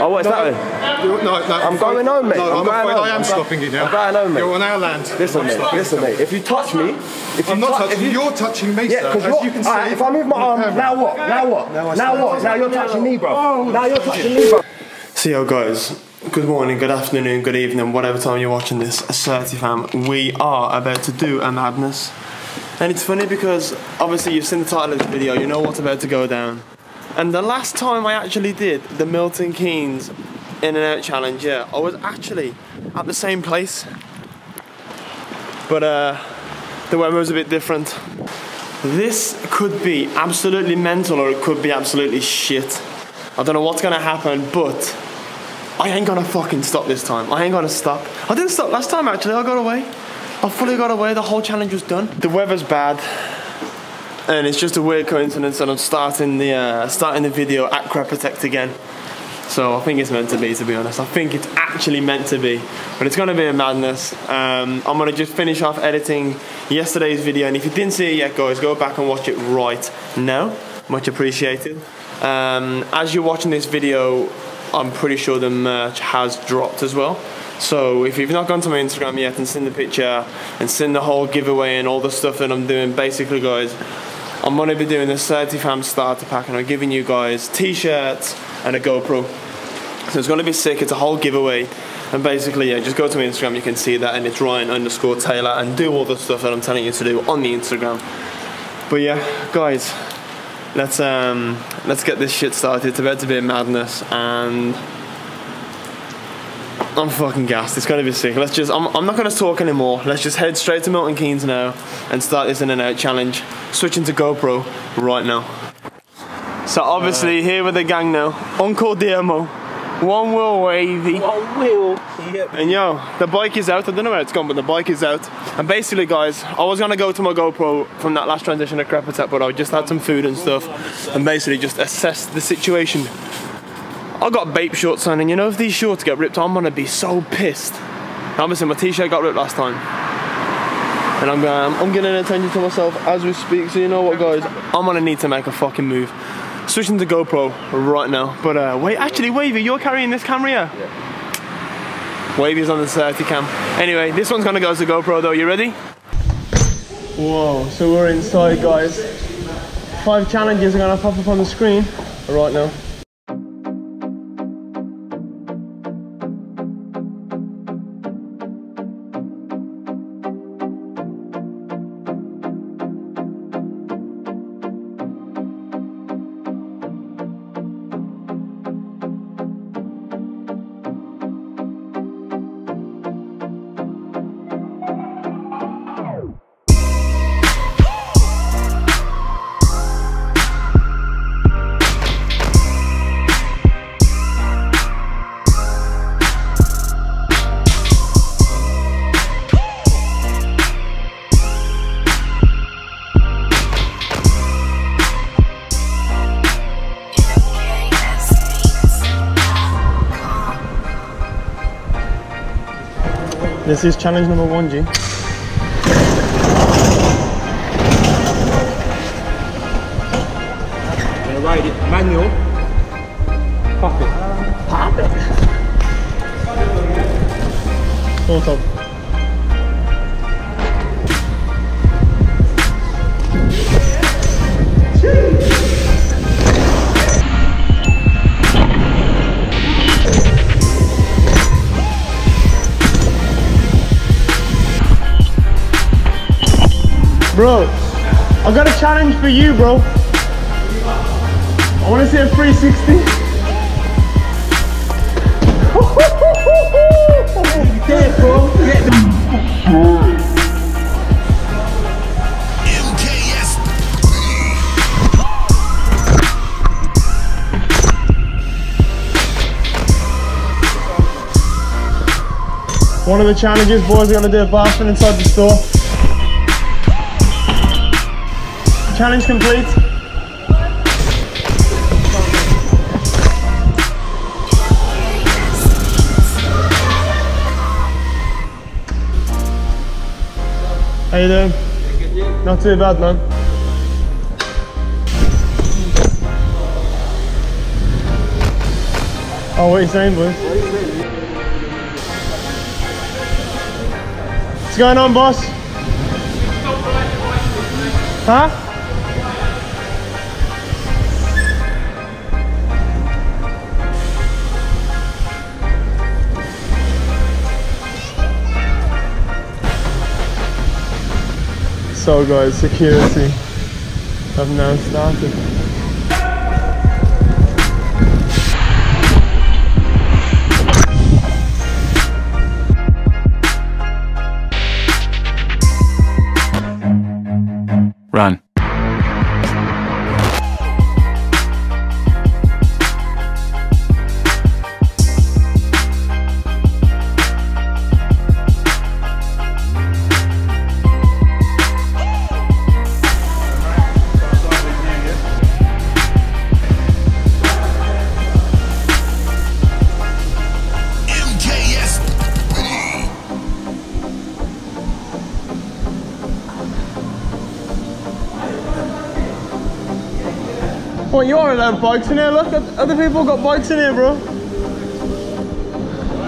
Oh, what's no, that? No, no, I'm going home, mate. No, I'm I'm, going afraid home. I am I'm stopping you now. I'm going home, mate. You're on our land. Listen, I'm mate. stopping Listen, mate. If you touch me, if you I'm not tou- touching if you. You're touching me, Yeah, sir. because As what? you can see. Alright, if I move my arm, camera. now what? Now what? Now now what? Now you're touching me, bro. Oh, now you're touching me, bro. So yo guys, good morning, good afternoon, good evening, whatever time you're watching this, Certi fam. We are about to do a madness. And it's funny because obviously you've seen the title of this video, you know what's about to go down. And the last time I actually did the Milton Keynes in and out challenge, yeah, I was actually at the same place. But uh the weather was a bit different. This could be absolutely mental or it could be absolutely shit. I don't know what's gonna happen, but I ain't gonna fucking stop this time. I ain't gonna stop. I didn't stop last time actually, I got away. I fully got away, the whole challenge was done. The weather's bad. And it's just a weird coincidence that I'm starting the uh, starting the video at Crep Protect again. So I think it's meant to be, to be honest. I think it's actually meant to be, but it's gonna be a madness. Um, I'm gonna just finish off editing yesterday's video, and if you didn't see it yet, guys, go back and watch it right now. Much appreciated. Um, as you're watching this video, I'm pretty sure the merch has dropped as well. So if you've not gone to my Instagram yet and seen the picture and seen the whole giveaway and all the stuff that I'm doing, basically, guys, I'm gonna be doing the Certi fam starter pack and I'm giving you guys t-shirts and a GoPro. So it's gonna be sick, it's a whole giveaway. And basically, yeah, just go to my Instagram, you can see that and it's Ryan underscore Taylor and do all the stuff that I'm telling you to do on the Instagram. But yeah, guys, let's um let's get this shit started. It's about to be a madness and I'm fucking gassed. It's gonna be sick. Let's just. I'm, I'm not gonna talk anymore. Let's just head straight to Milton Keynes now and start this in and out challenge. Switching to GoPro right now. So obviously here with the gang now. Uncle Demo, one wheel wavy, One wheel. Yep. and yo, the bike is out. I don't know where it's gone, but the bike is out. And basically, guys, I was gonna go to my GoPro from that last transition at Crep Protect, but I just had some food and stuff, and basically just assess the situation. I got Bape shorts on, and you know if these shorts get ripped, I'm gonna be so pissed. Obviously, my t-shirt got ripped last time, and I'm um, I'm getting attention to myself as we speak. So you know what, guys, I'm gonna need to make a fucking move. Switching to GoPro right now. But uh, wait, actually, Wavy, you're carrying this camera here. Wavy's on the Certicam. Anyway, this one's gonna go to GoPro though. You ready? Whoa! So we're inside, guys. Five challenges are gonna pop up on the screen right now. This is challenge number one, G. Gonna ride it manual. Pop it. Pop it. Sort of. Bro, I got a challenge for you, bro. I want to see a 360. Get bro. Get the One of the challenges, boys, we're gonna do a spin inside the store. Challenge complete. How you doing? Not too bad, man. Oh, what are you saying, boys? What's going on, boss? Huh? So guys, security have now started. Run. What, you are allowed bikes in here? Look, other people got bikes in here, bro.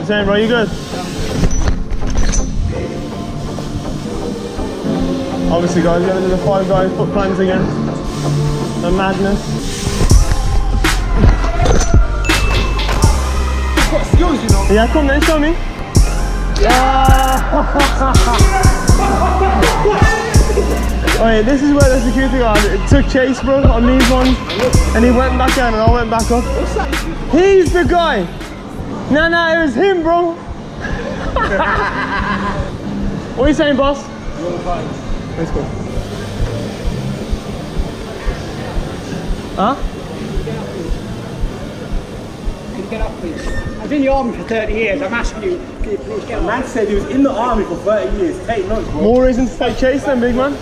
Saying, bro, you good? Obviously, guys, we're gonna do the five guys foot plants again. The madness. Yeah, come then, show me. Oh yeah, this is where the security guard it took chase, bro, on these ones, and he went back down, and I went back up. He's the guy. No, no, it was him, bro. what are you saying, boss? Let's go. Huh? Can you get up, please? I was in the army for 30 years. I'm asking you, can you please get up? Man said he was in the army for 30 years. Take notes, bro. More reasons to take chase then, big man.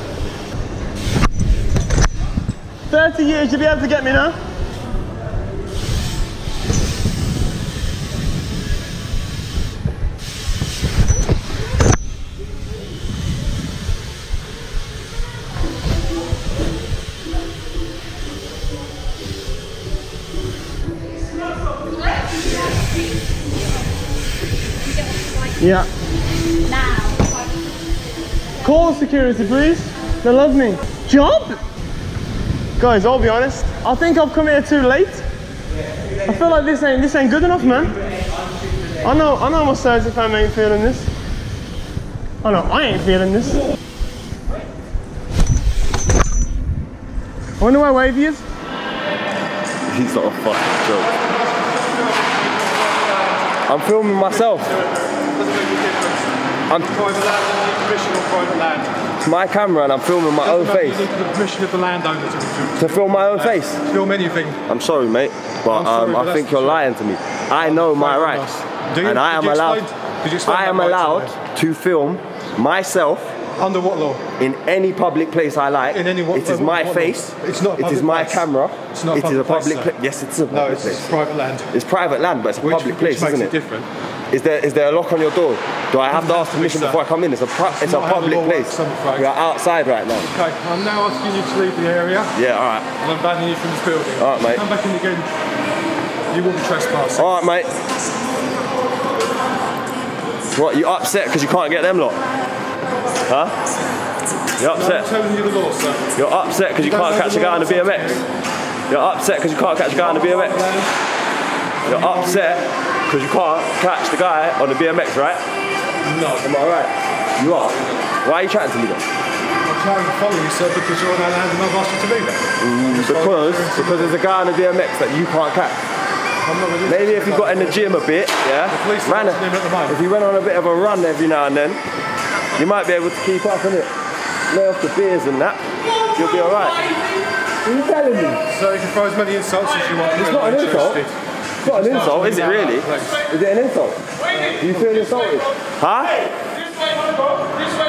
30 years, you'll be able to get me now. Yeah. Now. Call security, please. They love me. Job? Guys, I'll be honest. I think I've come here too late. I feel like this ain't this ain't good enough, man. I know I know my Certi fam ain't feeling this. I know I ain't feeling this. I wonder where Wavy is. He's not a fucking joke. I'm filming myself. I'm Private land, permission private land. my camera and I'm filming my own face You need the permission of the landowner to, to, to film my own face. film anything. I'm sorry, mate, but sorry, um, but I think you're lying to me. I know my rights. Do you- and I am allowed. explain- you I am allowed to film myself Under what law? in any public place I like. In any what- it is uh, my face. It's not It is my place. camera. It's not a It is a public place, sir. Yes, it's a public No, it's place. private land. It's private land, but it's a Which, public place, which makes isn't it it? different. Is there is there a lock on your door? Do I have to ask have to be, permission before I come in? It's a pu- it's a not how the public place. We are outside right now. Okay, I'm now asking you to leave the area Yeah, all right, and I'm banning you from this building. All right, mate. Come back in again. You will be trespassing. all right, mate. What? You upset because you can't get them lot? Huh? You're I'm upset. telling you the law, sir. You're upset because you don't can't catch a guy on a BMX. You're upset because you can't catch a guy on a BMX. You're upset because you can't catch the guy on the BMX, right? No. Am I right? You are. Why are you chatting to me then? I'm trying to follow you, sir, because you're on our land and I've asked you to leave it. Mm, because because there's a guy on the BMX that you can't catch. I'm not really Maybe if he got in the gym a bit, yeah, police are ran a, at the if he went on a bit of a run every now and then, you might be able to keep up, innit? Lay off the beers and that, you'll be alright. What are you telling me? So you can throw as many insults as you want. It's not an insult. It's not an insult, is it really? Is it an insult? Do you feel insulted? Huh?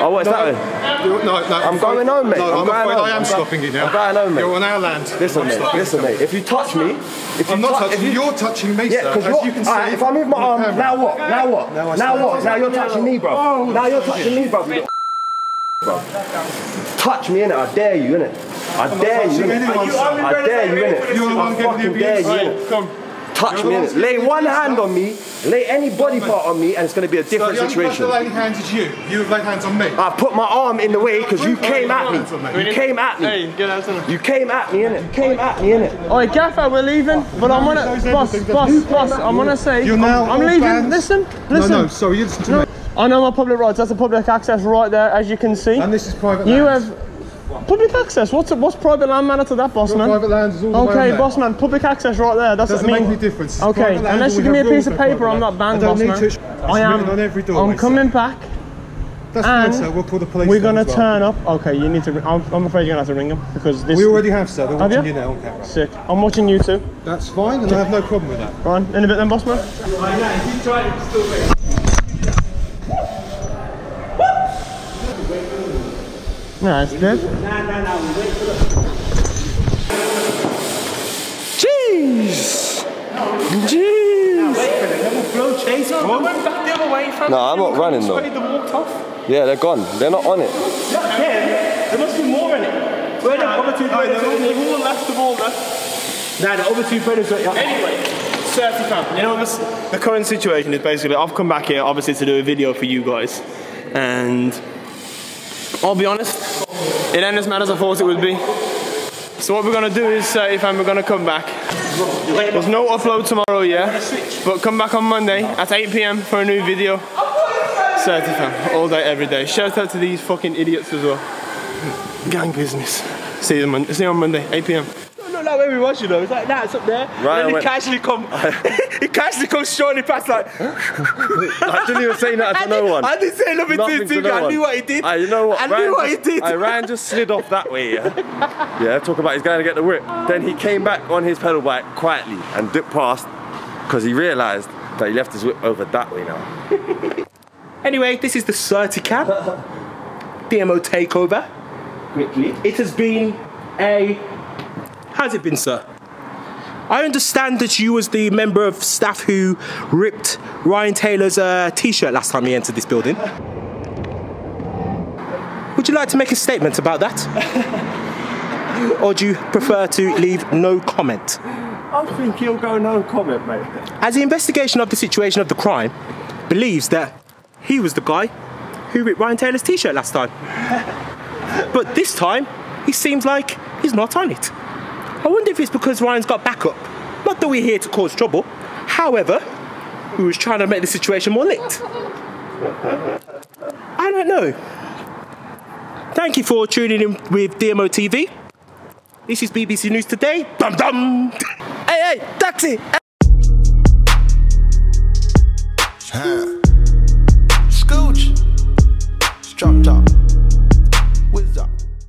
Oh, what's that then? No, no, no. I'm going home, mate. No, I'm I'm, going afraid home. I am I'm stopping you now. I'm going home, mate. You're on our land. Listen, I'm mate. Listen, mate. If you touch me, if you I'm not tou- if you. You're touching me, Yeah, sir. because As you're. you can see. alright, if I move my arm, camera. now what? Now what? Now now what? Now you're touching me, bro. Oh, now you're touching me, bro. bro. Touch me, innit? I dare you, innit? I dare you, touching innit? I dare you, innit? You're the one I the fucking dare abuse. you, Hey, innit? Come. touch me. Lay one hand on me, lay any body part on me, and it's gonna be a different the only person situation. laying hands is you. You have laid hands on me. I put my arm in the way because you came at me. me. You came at me. Hey, get out of You came at me, innit? You came at me, innit? Oi, Gaffer, we're leaving. But I'm gonna, Those boss, everything boss, boss. I'm gonna say, You're I'm, now I'm leaving. banned. Listen, No, listen. no, sorry, you listen to me. I know my public rights. That's a public access right there, as you can see. And this is private You land. Have public access. What's what's private land matter to that, boss Your man? private land is all the way Okay, on there. boss man. Public access right there. That's Doesn't what make any difference. It's Okay, unless you give me a piece of paper, I'm not banned, boss man. To. I am. on every door. I'm mate. Uh, coming back. That's and fine, sir. We'll call the police. We're gonna well. turn up. Okay, you need to. I'm, I'm afraid you're gonna have to ring them because this. We already have, sir. They're Have watching you? you now on camera. Sick. I'm watching you too. That's fine, and I have no problem with that. Go on, in a bit then, boss man. No, it's dead. Jeez! Jeez! Blow chase, bro. I went back the other way, fam. No, I'm not running though. They walked off. Yeah, they're gone. They're not on it. Yeah, There must be more in it. Where the other two brothers? They've all left the ball there. Nah, the other two brothers are. Anyway, Certi fam. You know this, the current situation is basically I've come back here obviously to do a video for you guys, and I'll be honest, it ain't as mad as I thought it would be. So what we're gonna do is, if I'm we're gonna come back. There's no upload tomorrow, yeah, but come back on Monday at 8 p.m. for a new video. Certi fam, all day, every day. Shout out to these fucking idiots as well. Gang business. See you, Mon- see you on Monday, 8 p.m. Look like where we was, you know. It's like, nah, it's up there. Right, and I then went- casually come, he casually comes strolling past like, I didn't even say that I to no did- one. I didn't say nothing, Nothing to him. no I one. knew what he did. Ah, you know what? I Ryan knew what he did. ah, Ryan just slid off that way, yeah? Yeah, talk about he's going to get the whip. Then he came back on his pedal bike quietly and dipped past because he realised that he left his whip over that way now. Anyway, this is the Certicam DMO takeover. Quickly, it has been a. How's it been, sir? I understand that you was the member of staff who ripped Ryan Taylor's uh, t-shirt last time he entered this building. Would you like to make a statement about that? or do you prefer to leave no comment? I think he'll go no comment, mate. As the investigation of the situation of the crime believes that he was the guy who ripped Ryan Taylor's t-shirt last time. but this time, he seems like he's not on it. I wonder if it's because Ryan's got backup. Not that we're here to cause trouble. However, we was trying to make the situation more lit. I don't know. Thank you for tuning in with DMO TV. This is BBC News Today. Dum dum. Hey, hey, taxi. Huh.